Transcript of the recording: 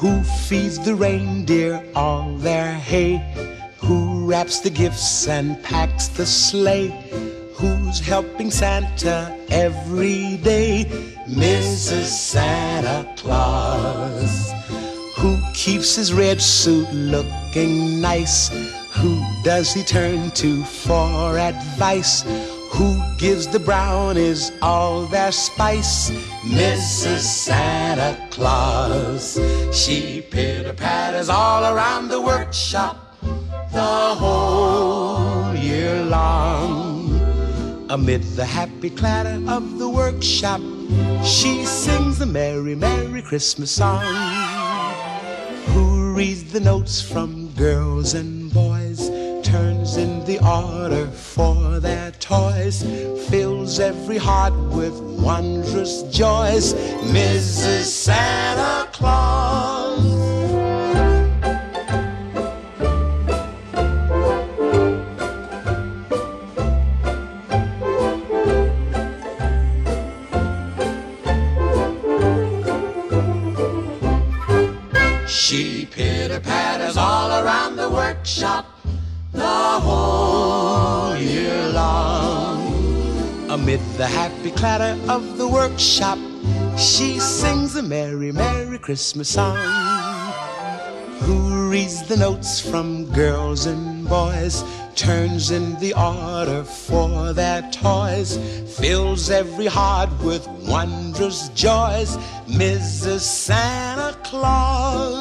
Who feeds the reindeer all their hay? Who wraps the gifts and packs the sleigh? Who's helping Santa every day? Mrs. Santa Claus. Who keeps his red suit looking nice? Who does he turn to for advice? Who gives the brownies all their spice? Mrs. Santa Claus. She pitter patters all around the workshop the whole year long. Amid the happy clatter of the workshop, she sings a merry, merry Christmas song. Who reads the notes from girls and boys, turns in the order for their toys, fills every heart with wondrous joys. Mrs. Santa Claus. She pitter patters all around the workshop the whole year long. Amid the happy clatter of the workshop, she sings a merry, merry Christmas song. Who reads the notes from girls and boys, turns in the order for their toys, fills every heart with wondrous joys. Mrs. Santa Claus,